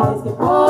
mais depois.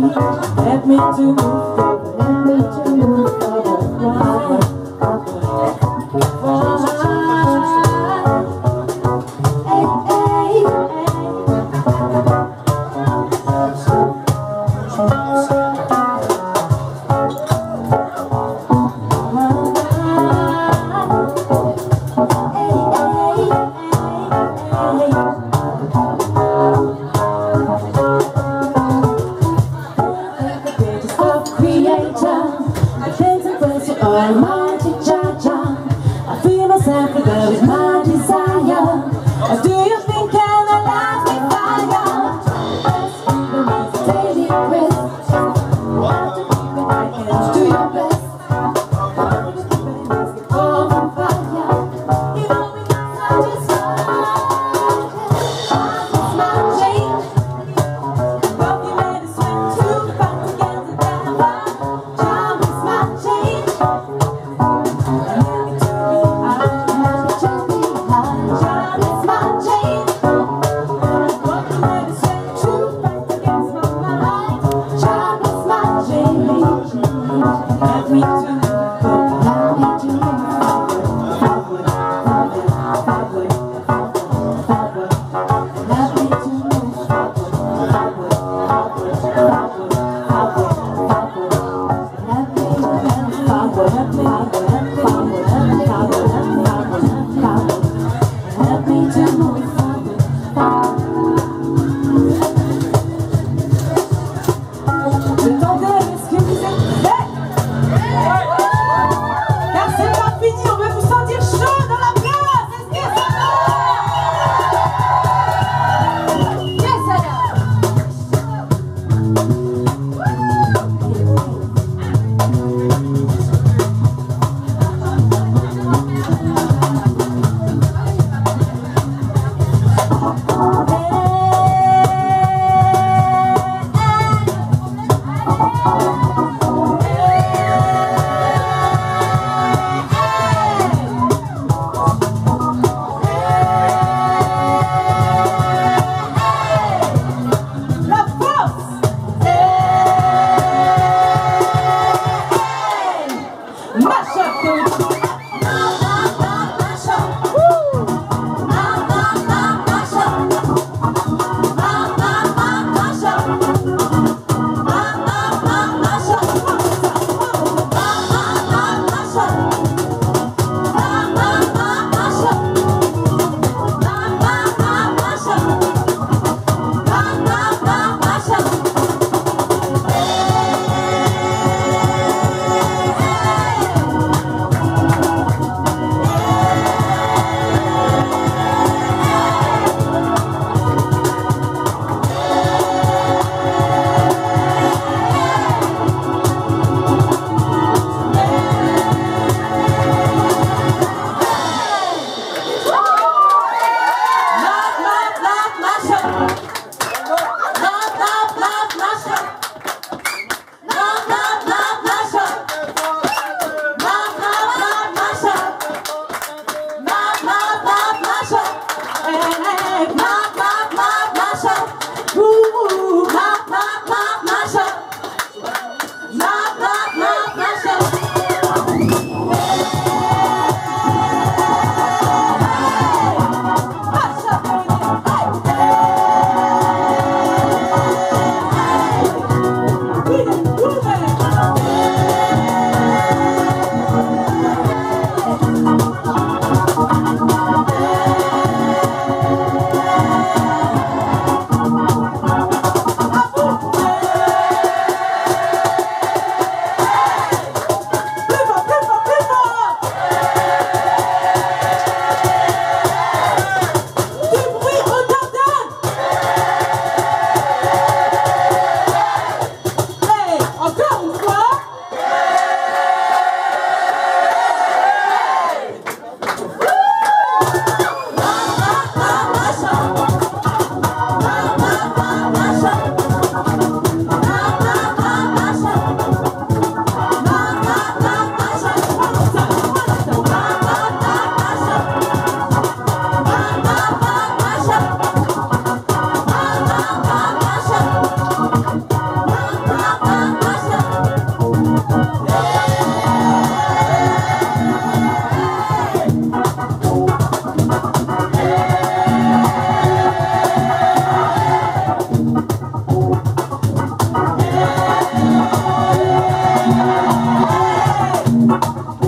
Let me do I cha-cha I feel myself because it's my winter.